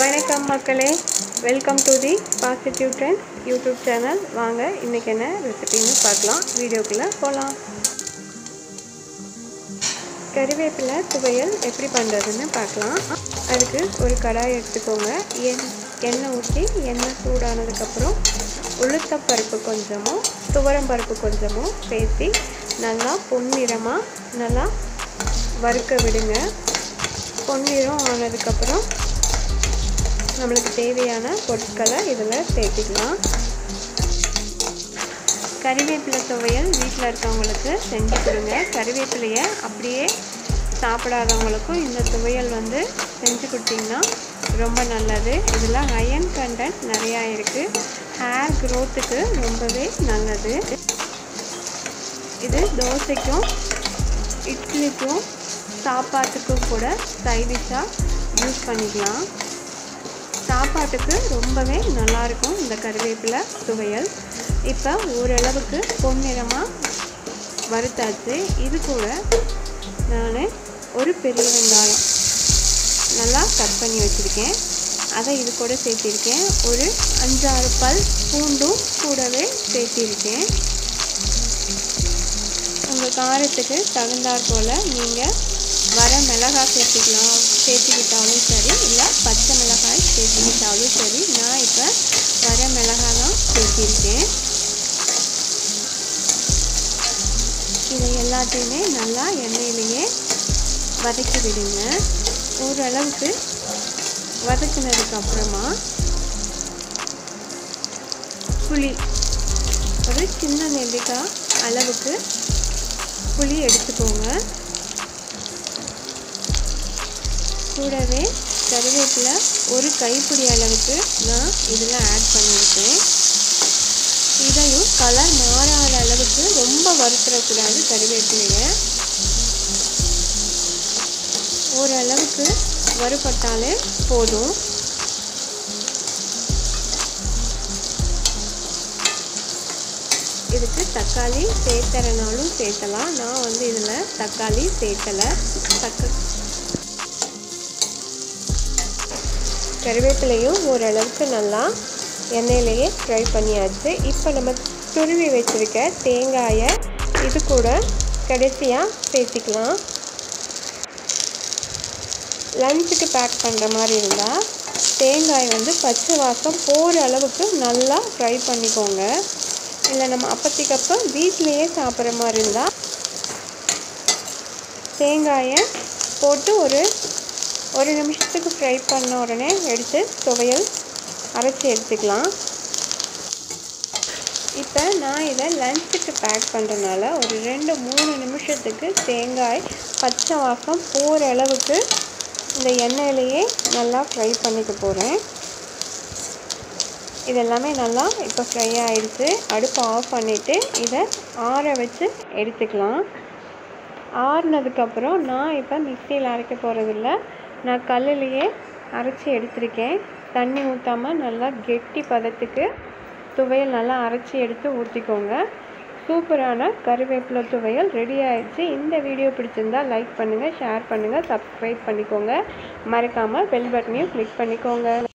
வணக்கம் மக்களே. Welcome to the positive trends YouTube channel வாங்க இன்றைக்கி என்ன ரெசிபின்னு பார்க்கலாம். வீடியோக்குள்ளே போகலாம் கறிவேப்பிலை துவையல் எப்படி பண்ணுறதுன்னு பார்க்கலாம். அதுக்கு ஒரு கடாய் எடுத்துக்கோங்க. எண் எண்ணெய் ஊற்றி எண்ணெய் சூடானதுக்கப்புறம் உளுத்தப்பருப்பு கொஞ்சமும் துவரம் பருப்பு கொஞ்சமும் சேர்த்து நல்லா பொன்னிறமாக நல்லா வறுக்க விடுங்க. பொன்னிறம் ஆனதுக்கப்புறம் நம்மளுக்கு தேவையான பொருட்களை இதில் சேர்த்துக்கலாம். கறிவேப்பிலை துவையல் வீட்டில் இருக்கவங்களுக்கு செஞ்சு கொடுங்க. கறிவேப்பிலையை அப்படியே சாப்பிடாதவங்களுக்கும் இந்த துவையல் வந்து செஞ்சு கொடுத்தீங்கன்னா ரொம்ப நல்லது. இதில் அயன் கண்டென்ட் நிறையா இருக்குது ஹேர் க்ரோத்துக்கு ரொம்பவே நல்லது. இது தோசைக்கும் இட்லிக்கும் சாப்பாட்டுக்கும் கூட சைடிஷாக யூஸ் பண்ணிக்கலாம். சாப்பாட்டுக்கு ரொம்பவே நல்லாயிருக்கும் இந்த கருவேப்பிலை துவையல். இப்போ ஓரளவுக்கு பொன்னிறமாக வறுத்தாச்சு. இது கூட நான் ஒரு பெரிய வெங்காயம் நல்லா கட் பண்ணி வச்சுருக்கேன். அதை இது கூட சேர்த்திருக்கேன். ஒரு அஞ்சாறு பல் பூண்டும் கூடவே சேர்த்திருக்கேன். உங்கள் காரத்துக்கு தகுந்தாற் போல் நீங்கள் வர மிளகாய் சேர்த்துக்கலாம். சேர்த்துக்கிட்டாலும் சரி இல்லை பச்சை மிளகாய் சேர்த்துக்கிட்டாலும் சரி நான் இப்போ வர மிளகாய் தான் சேர்த்திருக்கேன். இதை எல்லாத்தையுமே நல்லா எண்ணெயிலேயே வதக்கி விடுங்க. ஓரளவுக்கு வதக்கினதுக்கப்புறமா புளி ஒரு சின்ன நெல்லிக்காய் அளவுக்கு புளி எடுத்துக்கோங்க. கூடவே கருவேப்பிலை ஒரு கைப்பிடி அளவுக்கு நான் இதில் ஆட் பண்ணியிருக்கேன். இதையும் கலர் மாறாத அளவுக்கு ரொம்ப வறுத்துடக்கூடாது கருவேப்பிலையை. ஓரளவுக்கு வறுபட்டாலே போதும். இதுக்கு தக்காளி சேர்த்துறனாலும் சேர்த்தலாம் நான் வந்து இதில் தக்காளி சேர்த்தலை தக்க கருவேப்பிலையும் ஓரளவுக்கு நல்லா எண்ணெயிலேயே ஃப்ரை பண்ணியாச்சு. இப்போ நம்ம துருவி வச்சுருக்க தேங்காயை இது கூட கடைசியாக சேர்த்திக்கலாம். லஞ்சுக்கு பேக் பண்ணுற மாதிரி இருந்தால் தேங்காய் வந்து பச்சை வாசம் போகிற அளவுக்கு நல்லா ஃப்ரை பண்ணிக்கோங்க. இல்லை நம்ம அப்பத்திக்கப்போ வீட்லேயே சாப்பிட்ற மாதிரி இருந்தால் தேங்காயை போட்டு ஒரு ஒரு நிமிஷத்துக்கு ஃப்ரை பண்ண உடனே எடுத்து துவையல் அரைச்சி எடுத்துக்கலாம். இப்போ நான் இதை லஞ்சுக்கு பேக் பண்ணுறதுனால ஒரு ரெண்டு மூணு நிமிஷத்துக்கு தேங்காய் பச்சை வாசம் போகிற அளவுக்கு இந்த எண்ணெயிலேயே நல்லா ஃப்ரை பண்ணிக்க போகிறேன் இதெல்லாமே நல்லா இப்போ ஃப்ரை ஆகிடுச்சு அடுப்பு ஆஃப் பண்ணிவிட்டு இதை ஆற வச்சு எடுத்துக்கலாம். ஆறுனதுக்கப்புறம் நான் இப்போ மிக்சியில் அரைக்க போகிறதில்ல நான் கல்லுலேயே அரைச்சி எடுத்திருக்கேன். தண்ணி ஊற்றாமல் நல்லா கெட்டி பதத்துக்கு துவையல் நல்லா அரைச்சி எடுத்து ஊற்றிக்கோங்க சூப்பரான கருவேப்பிலை துவையல் ரெடி ஆயிடுச்சு. இந்த வீடியோ பிடிச்சிருந்தா லைக் பண்ணுங்கள் ஷேர் பண்ணுங்கள் சப்ஸ்கிரைப் பண்ணிக்கோங்க. மறக்காமல் பெல் பட்டனையும் கிளிக் பண்ணிக்கோங்க.